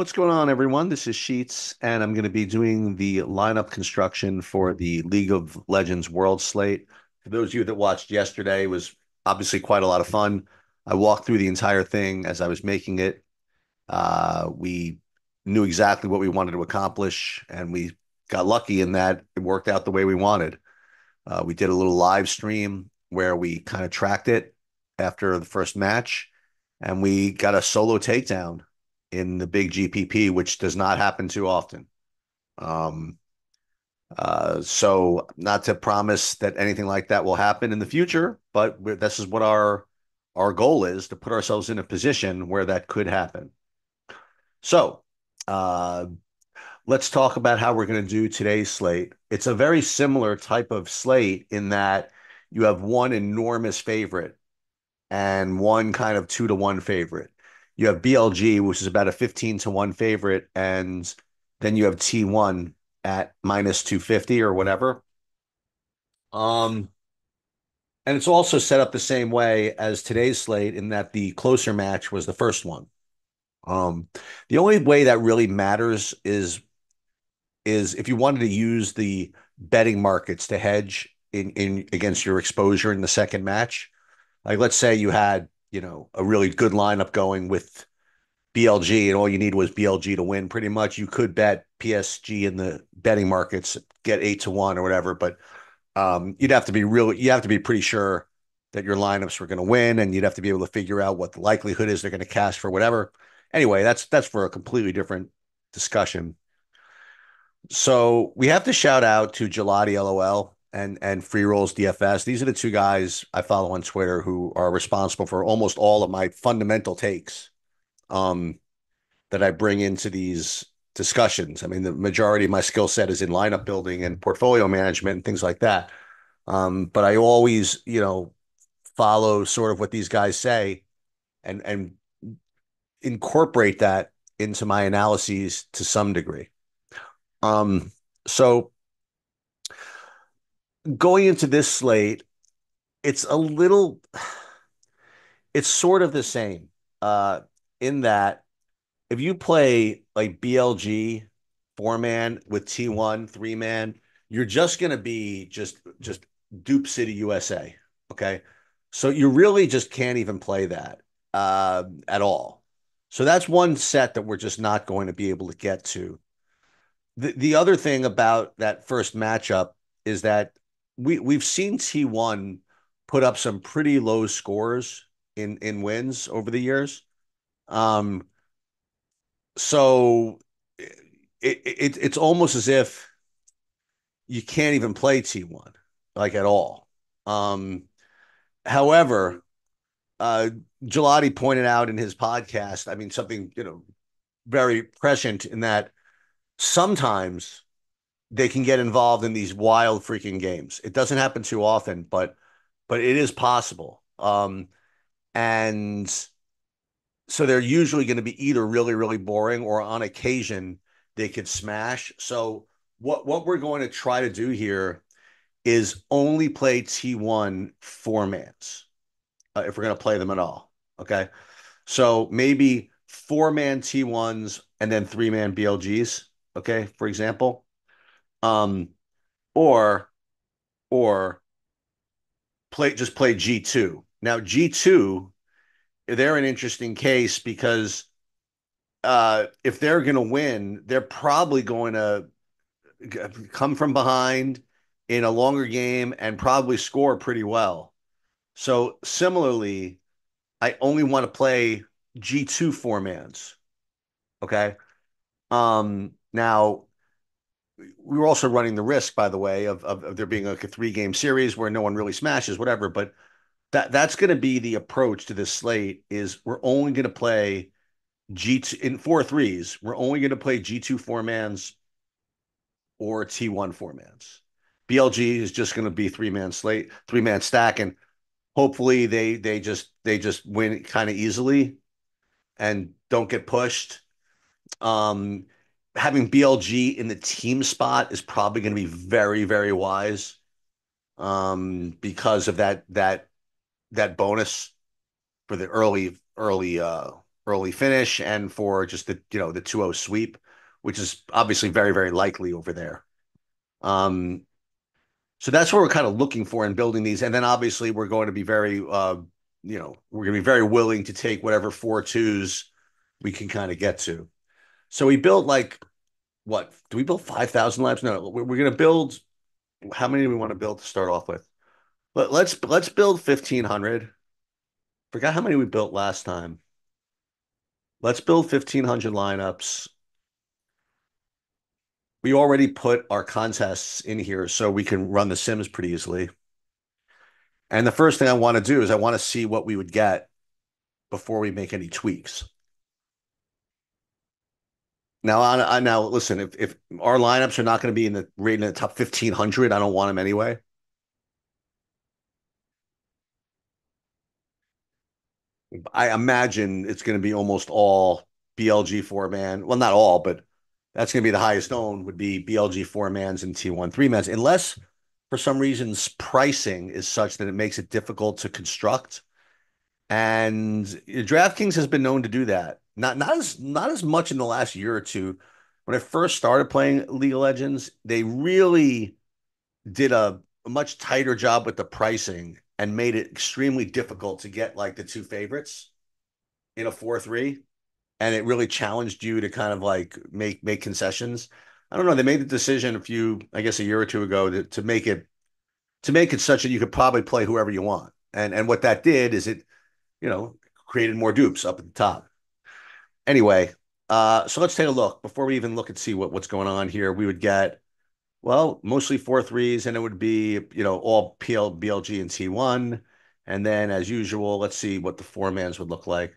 What's going on, everyone? This is Sheets, and I'm going to be doing the lineup construction for the League of Legends World Slate. For those of you that watched yesterday, it was obviously quite a lot of fun. I walked through the entire thing as I was making it. Uh, we knew exactly what we wanted to accomplish, and we got lucky in that it worked out the way we wanted. Uh, we did a little live stream where we kind of tracked it after the first match, and we got a solo takedown in the big GPP, which does not happen too often. Um, uh, so not to promise that anything like that will happen in the future, but this is what our our goal is to put ourselves in a position where that could happen. So, uh, let's talk about how we're going to do today's slate. It's a very similar type of slate in that you have one enormous favorite and one kind of two to one favorite. You have BLG, which is about a 15 to 1 favorite, and then you have T1 at minus 250 or whatever. Um, and it's also set up the same way as today's slate in that the closer match was the first one. Um, the only way that really matters is is if you wanted to use the betting markets to hedge in in against your exposure in the second match. Like let's say you had, you know, a really good lineup going with BLG and all you need was BLG to win pretty much. You could bet PSG in the betting markets, get eight to one or whatever, but um, you'd have to be real, you have to be pretty sure that your lineups were going to win and you'd have to be able to figure out what the likelihood is they're going to cash for whatever. Anyway, that's that's for a completely different discussion. So we have to shout out to Gelati LOL and and Free Rolls DFS. These are the two guys I follow on Twitter who are responsible for almost all of my fundamental takes um, that I bring into these discussions. I mean, the majority of my skill set is in lineup building and portfolio management and things like that. Um, but I always, you know, follow sort of what these guys say and and incorporate that into my analyses to some degree. Um, so going into this slate, it's a little, it's sort of the same uh, in that if you play like BLG four man with T1 three man, you're just going to be just just dupe city USA. Okay. So you really just can't even play that uh, at all. So that's one set that we're just not going to be able to get to. The the other thing about that first matchup is that we we've seen T1 put up some pretty low scores in in wins over the years. Um so it, it it's almost as if you can't even play T1 like at all. Um however, uh Gelati pointed out in his podcast, I mean something, you know, very prescient in that sometimes they can get involved in these wild freaking games. It doesn't happen too often, but but it is possible. Um, and so they're usually going to be either really really boring or on occasion they could smash. So what what we're going to try to do here is only play T1 four mans uh, if we're going to play them at all. Okay. So maybe four man T1s and then three man BLGs. Okay. For example. Um, or or play just play G2. Now G2, they're an interesting case because uh, if they're going to win, they're probably going to come from behind in a longer game and probably score pretty well. So similarly, I only want to play G2 four mans. Okay. Um, now we were also running the risk, by the way, of, of, of there being like a three game series where no one really smashes, whatever. But that that's going to be the approach to this slate. Is we're only going to play G two in four threes. We're only going to play G two four mans or T one four mans. BLG is just going to be three man slate, three man stack, and hopefully they they just they just win kind of easily and don't get pushed. Um, having BLG in the team spot is probably going to be very, very wise um, because of that that that bonus for the early early uh, early finish and for just the you know the 2-0 sweep, which is obviously very very likely over there. Um, so that's what we're kind of looking for in building these, and then obviously we're going to be very uh, you know we're going to be very willing to take whatever four twos we can kind of get to. So we built like what? Do we build five thousand labs? No, we're, we're going to build. How many do we want to build to start off with? But let's let's build fifteen hundred. Forgot how many we built last time. Let's build fifteen hundred lineups. We already put our contests in here so we can run the sims pretty easily. And the first thing I want to do is I want to see what we would get before we make any tweaks. Now, I, I now listen. If if our lineups are not going to be in the rating in the top fifteen hundred, I don't want them anyway. I imagine it's going to be almost all BLG four man. Well, not all, but that's going to be the highest owned would be BLG four mans and T1 three mans, unless for some reasons pricing is such that it makes it difficult to construct. And DraftKings has been known to do that. Not not as not as much in the last year or two. When I first started playing League of Legends, they really did a, a much tighter job with the pricing and made it extremely difficult to get like the two favorites in a 4-3 and it really challenged you to kind of like make make concessions. I don't know. They made the decision a few, I guess, a year or two ago to, to make it to make it such that you could probably play whoever you want. And and what that did is it, you know, created more dupes up at the top. Anyway, uh, so let's take a look before we even look and see what, what's going on here. We would get well, mostly four threes, and it would be, you know, all PL, BLG and T1. And then as usual, let's see what the four mans would look like.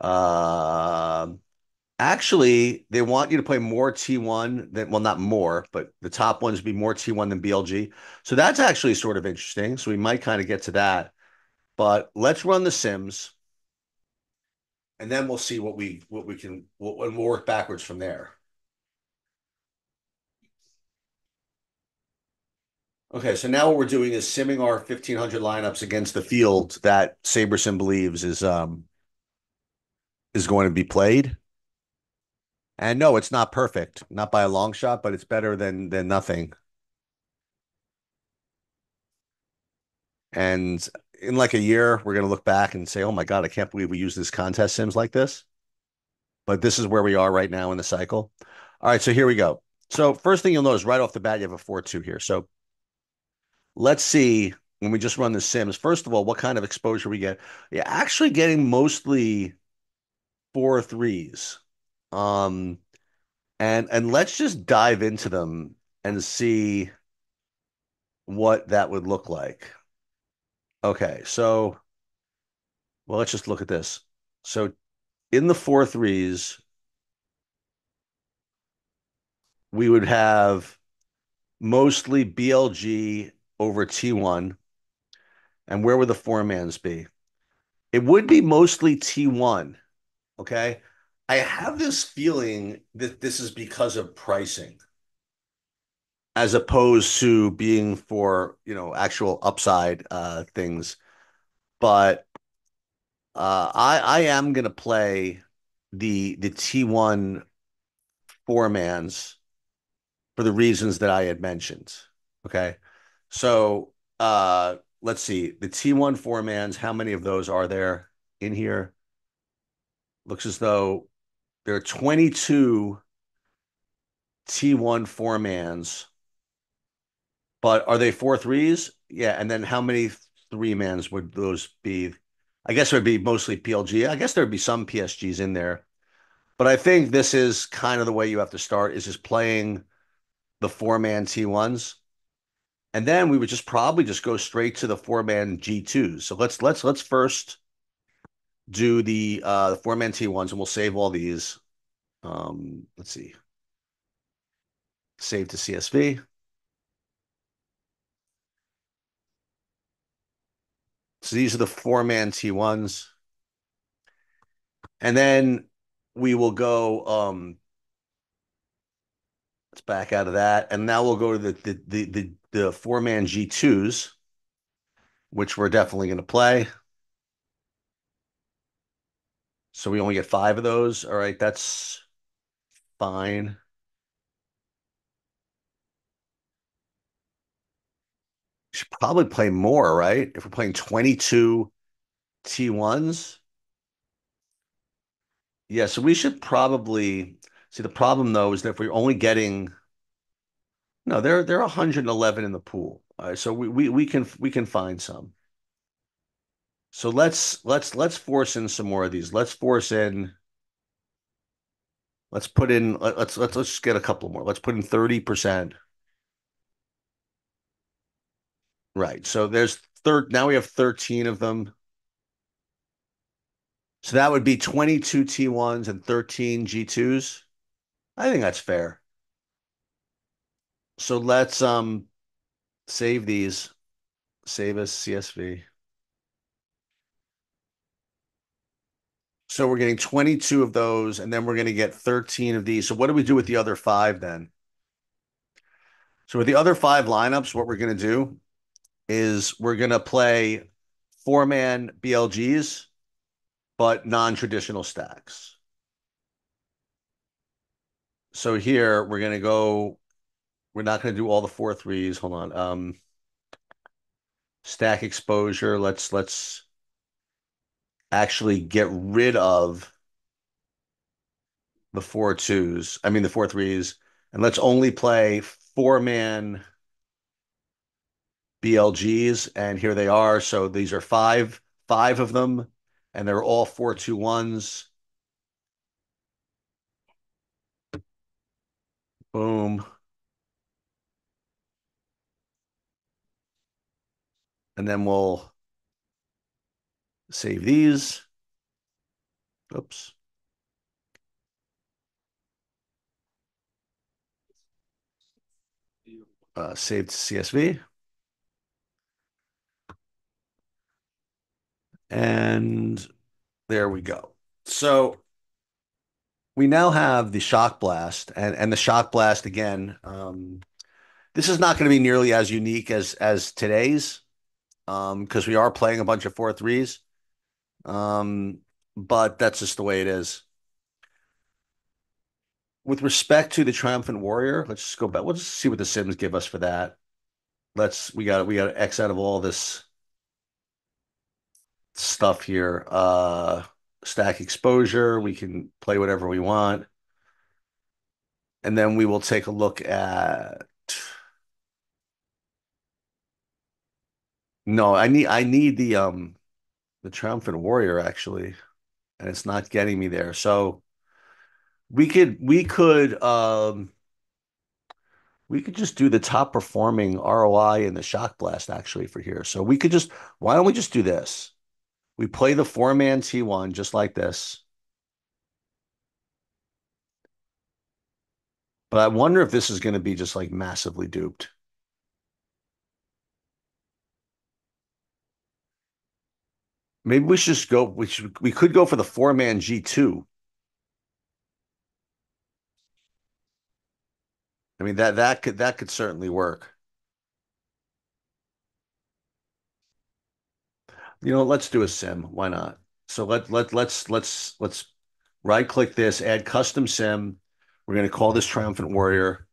Uh, actually, they want you to play more T1 than, well, not more, but the top ones be more T1 than BLG. So that's actually sort of interesting. So we might kind of get to that. But let's run the Sims, and then we'll see what we what we can we'll, we'll work backwards from there. Okay, so now what we're doing is simming our 1500 lineups against the field that SaberSim believes is um is going to be played. And no, it's not perfect, not by a long shot, but it's better than than nothing. And in like a year, we're going to look back and say, "Oh my god, I can't believe we use this contest sims like this." But this is where we are right now in the cycle. All right, so here we go. So first thing you'll notice right off the bat, you have a four-two here. So let's see when we just run the sims. First of all, what kind of exposure we get? Yeah, actually getting mostly four threes. Um, and and let's just dive into them and see what that would look like. Okay, so well, let's just look at this. So in the four threes, we would have mostly BLG over T1. And where would the four mans be? It would be mostly T1 Okay. I have this feeling that this is because of pricing as opposed to being for, you know, actual upside uh, things. But uh, I I am gonna play the the T1 four mans for the reasons that I had mentioned. Okay. So uh let's see. The T1 four mans, how many of those are there in here? looks as though there are 22 T1 four mans, but are they four threes? Yeah. And then how many three mans would those be? I guess it would be mostly BLG. I guess there'd be some PSGs in there. But I think this is kind of the way you have to start is just playing the four man T1s. And then we would just probably just go straight to the four man G2s. So let's let's let's first do the uh the four man T ones and we'll save all these. Um, let's see. Save to CSV. So these are the four man T ones. And then we will go um let's back out of that. And now we'll go to the the the the, the four man G2s, which we're definitely going to play. So we only get five of those. All right, that's fine. Should probably play more, right? If we're playing 22 T1s. Yeah, so we should probably see the problem though is that if we're only getting no, they're they're 111 in the pool. All right, so we, we we can we can find some. So let's let's let's force in some more of these. Let's force in let's put in let's let's let's get a couple more. Let's put in 30%. Right. So there's third now we have 13 of them. So that would be 22 T1s and 13 G2s. I think that's fair. So let's um save these. Save as CSV. So we're getting 22 of those, and then we're going to get 13 of these. So what do we do with the other five then? So with the other five lineups, what we're going to do is we're going to play four-man BLGs, but non-traditional stacks. So here we're going to go, we're not going to do all the four threes. Hold on. Um, stack exposure. Let's, let's, actually get rid of the four twos. I mean the four threes, and let's only play four man BLGs. And here they are. So these are five, five of them, and they're all four two ones. Boom. And then we'll Save these. Oops. Uh, saved CSV. And there we go. So we now have the shock blast and, and the shock blast again. Um, this is not going to be nearly as unique as as today's because um, we are playing a bunch of four threes. Um, but that's just the way it is. With respect to the Triumphant Warrior, let's just go back. We'll just see what the Sims give us for that. Let's we got we got X out of all this stuff here. Uh stack exposure, we can play whatever we want. And then we will take a look at No, I need I need the um the Triumphant Warrior actually, and it's not getting me there. So we could we could um we could just do the top performing ROI in the Shock Blast actually for here. So we could just why don't we just do this? We play the four man T1 just like this. But I wonder if this is going to be just like massively duped. Maybe we should just go. We should. We could go for the four man G two. I mean that that could that could certainly work. You know, let's do a sim. Why not? So let let let's let's let's right click this, add custom sim. We're going to call this Triumphant Warrior,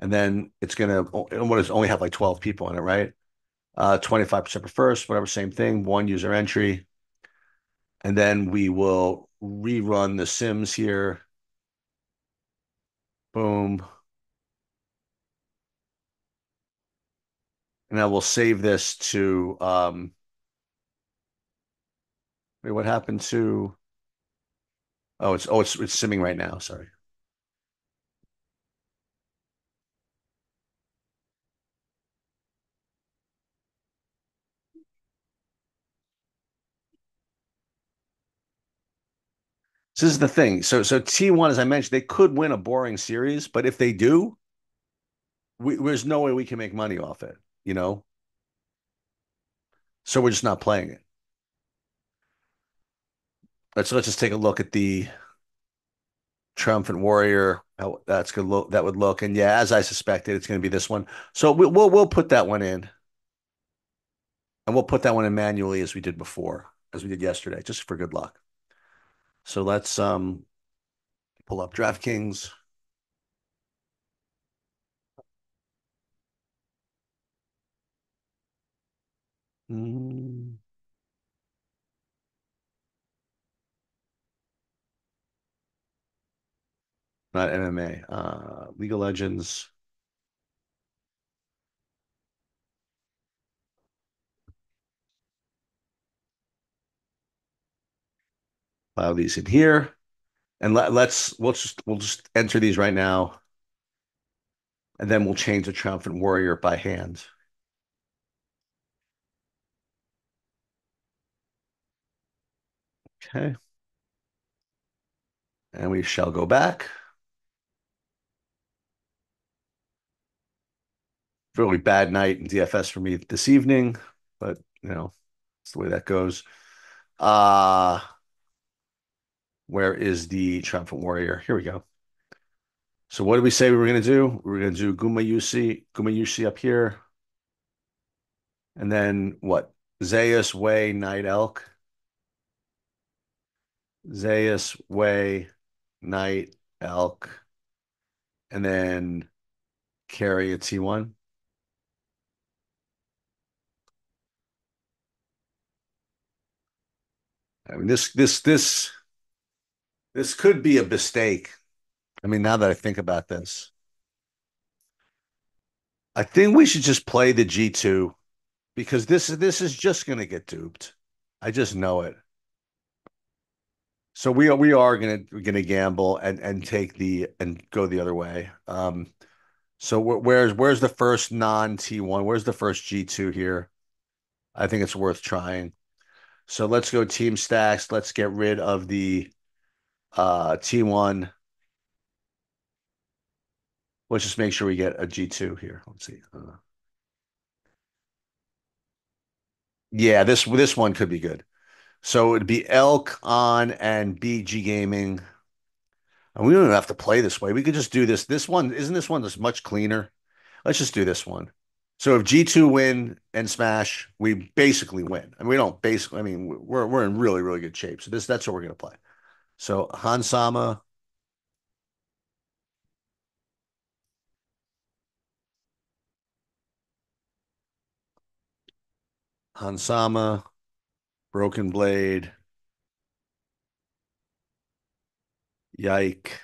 and then it's going to what is only have like twelve people in it, right? Uh, 25% for first, whatever, same thing. One user entry and then we will rerun the Sims here. Boom. And I will save this to, um, wait, what happened to, oh, it's, oh, it's, it's simming right now. Sorry. So this is the thing. So so T1, as I mentioned, they could win a boring series, but if they do, we, there's no way we can make money off it, you know? So we're just not playing it. Let's let's just take a look at the Triumphant Warrior. How that's gonna look that would look. And yeah, as I suspected, it's gonna be this one. So we, we'll we'll put that one in. And we'll put that one in manually as we did before, as we did yesterday, just for good luck. So let's um pull up DraftKings. Mm. Not MMA. Uh, League of Legends. Allow these in here, and let, let's we'll just we'll just enter these right now, and then we'll change the triumphant warrior by hand. Okay. And we shall go back. Really bad night in DFS for me this evening, but you know, it's the way that goes. Uh where is the Triumphant Warrior? Here we go. So what did we say we were going to do? We were going to do Gumayusi, Guma Yusi up here. And then what? Zeus, Way, Knight Elk. Zeus, Way, Knight Elk. And then carry a T1. I mean, this, this, this, this could be a mistake. I mean, now that I think about this, I think we should just play the G2 because this is this is just going to get duped. I just know it. So we are we are going to going to gamble and and take the and go the other way. Um so where's where's the first non T1? Where's the first G2 here? I think it's worth trying. So let's go team stacks. Let's get rid of the uh, T1. Let's just make sure we get a G2 here. Let's see. Uh, yeah, this this one could be good. So it'd be Elk on and BG Gaming. And we don't even have to play this way. We could just do this. This one, isn't this one that's much cleaner? Let's just do this one. So if G2 win and smash, we basically win. And we don't basically, I mean, we're we're in really, really good shape. So this that's what we're gonna play. So Hans Sama. Hansama, BrokenBlade, Yike,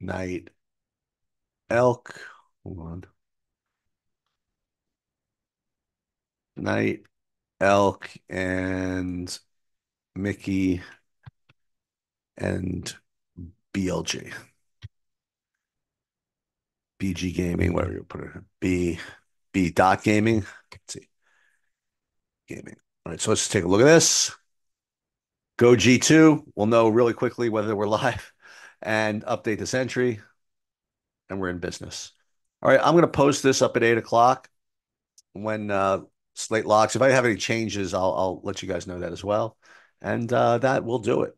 Knight, Elk. Hold on. Knight, Elk, and Mickey, and BLG. BG Gaming, whatever you put it, B B dot gaming. Let's see. Gaming. All right, so let's take a look at this. Go G2. We'll know really quickly whether we're live and update this entry. And we're in business. All right, I'm going to post this up at eight o'clock when uh, slate locks. If I have any changes, I'll, I'll let you guys know that as well. And uh, that will do it.